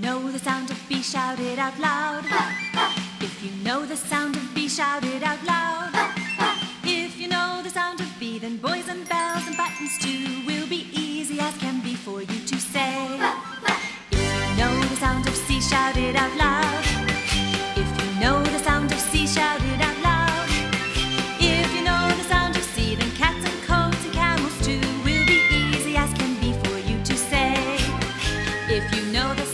know the sound of B, shout out loud. If you know the sound of B, shout it out loud. If you know the sound of B, then boys and bells and buttons too will be easy as can be for you to say. If you know the sound of C, shout it out loud. If you know the sound of C, shout it out loud. If you know the sound of C, then cats and coats and camels too will be easy as can be for you to say. If you know the